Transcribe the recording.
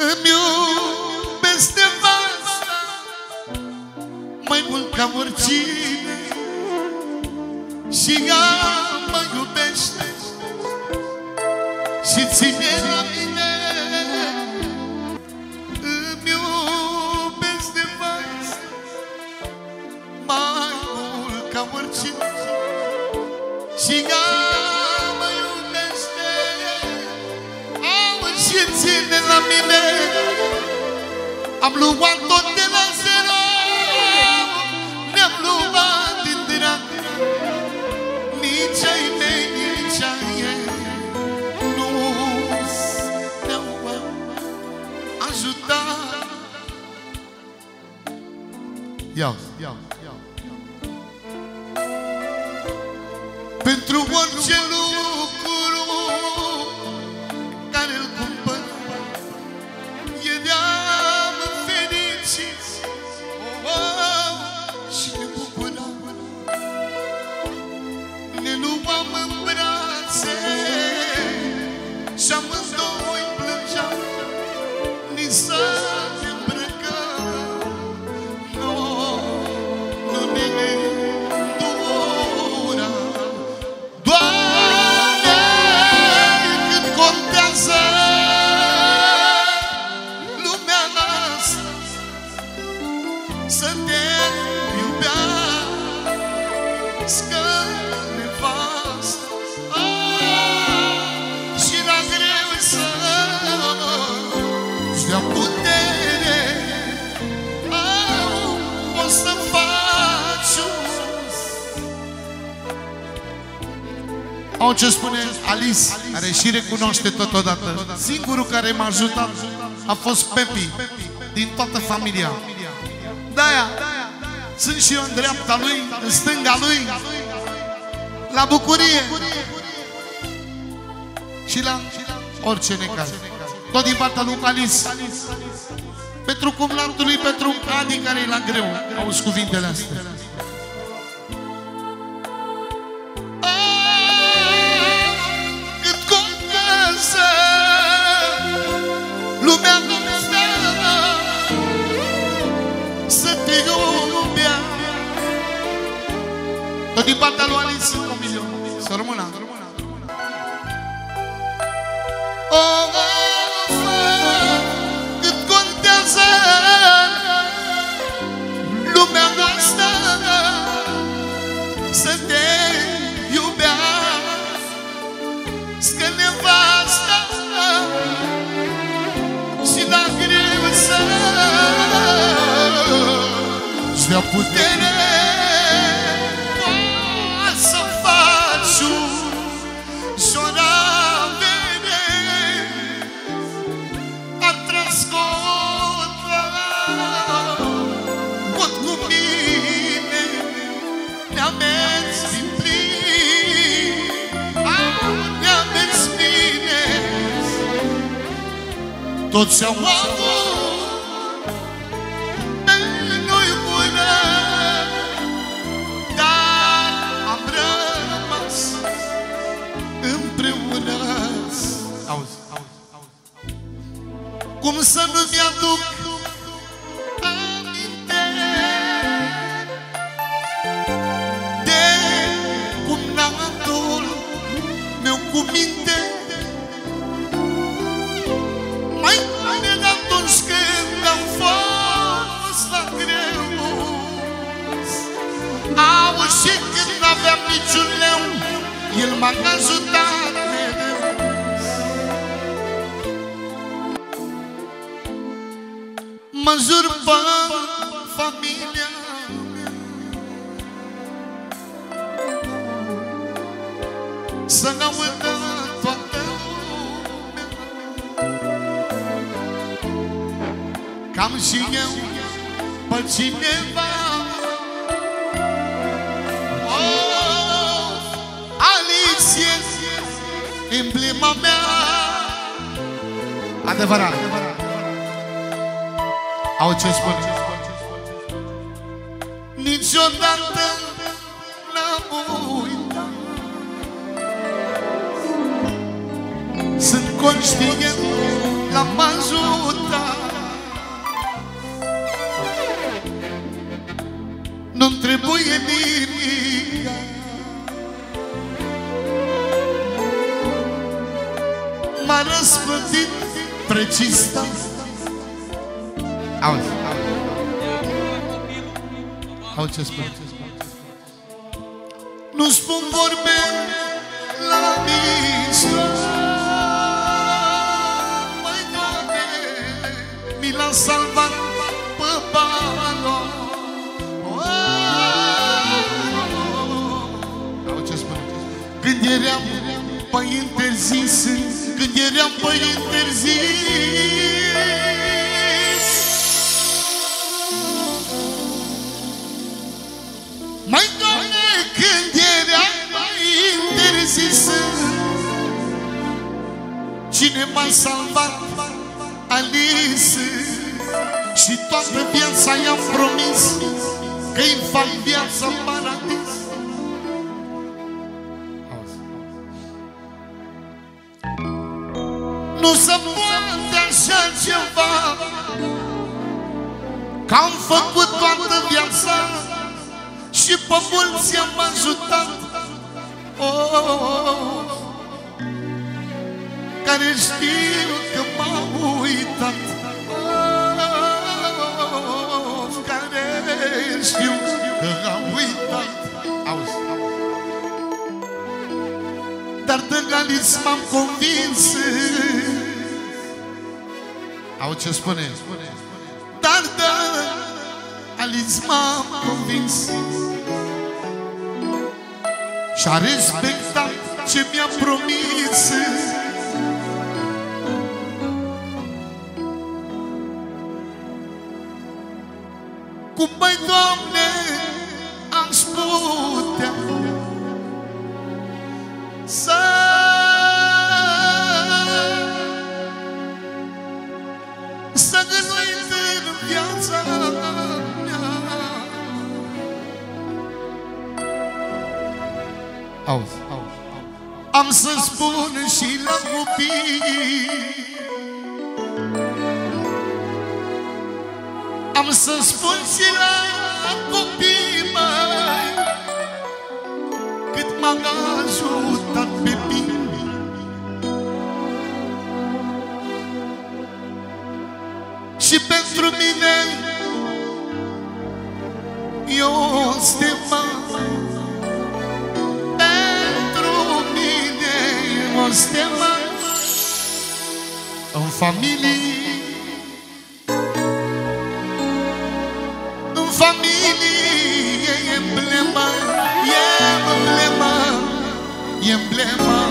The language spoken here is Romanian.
Îmi iubesc nevasta Mai mult ca oricine Și ea mă iubește Și ține la mine la mine. Am luat tot de la zero. Ne-am luat din drag Nici ai mei, nici ai ei Nu ne-au ajutat. Ia, ia, ia Pentru orice lucru Să te iubească nevastă Ah, Și la greu să-ți dea putere Au, Poți să faci un Au ce spune Alice, care și recunoaște totodată. Singurul care m-a ajutat a fost Pepi, din toată familia. De-aia, sunt și eu în dreapta lui, în stânga lui, la bucurie și la orice necaz. Tot din partea lui Alice. Pentru cumnatului, pentru Adi care e la greu. Auzi cuvintele astea. Tot din partea lui Alice sunt un milion. Să rămână. Oh, cât contează lumea noastră să te iubească nevasta și la greu să și dea ne-a mers din plin. Ah, ne-a mers bine. Tot ce-au Mă jur pe familia mea. Să n-audă toată lumea. Cam și eu pe cineva. Oh, Alice emblema mea. Adevărat Au ce spune? Niciodată n-am uitat. Sunt conștient l-am ajutat. Nu-mi trebuie nimic. M-a răspătit precis da. Auzi, auzi. Auzi ce spune Nu spun vorbe la mijloc Mai doamne, mi l-a salvat pe balon Auzi ce spune Când eram pe interzis Când eram pe interzis Cine m-a salvat? Alice. Și toată viața i-am promis Că-i fac viața în paradis. Nu se poate așa ceva. Că am făcut toată viața Și pe mulți am ajutat. Oh, Care știu că m-au uitat. Oh, Care știu că am uitat. Auzi, auzi dar de Galiț m-am convins. Au ce spune? Dar de Aliț m-am convins. Și-a respectat ce mi-a promis Cum, mai Doamne, am putea să să gănuit în viața mea. Auzi, auzi, Am să spun și la copii Am să spun și la copii, măi cât m-a ajutat pe mine. Și pentru mine e o stemă Pentru mine e o stemă În familie familie, e emblema, e emblema, e emblema